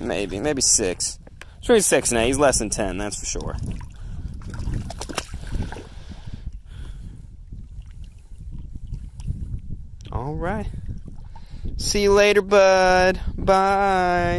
Maybe, maybe six. Sure, he's six now. He's less than ten, that's for sure. All right. See you later, bud. Bye.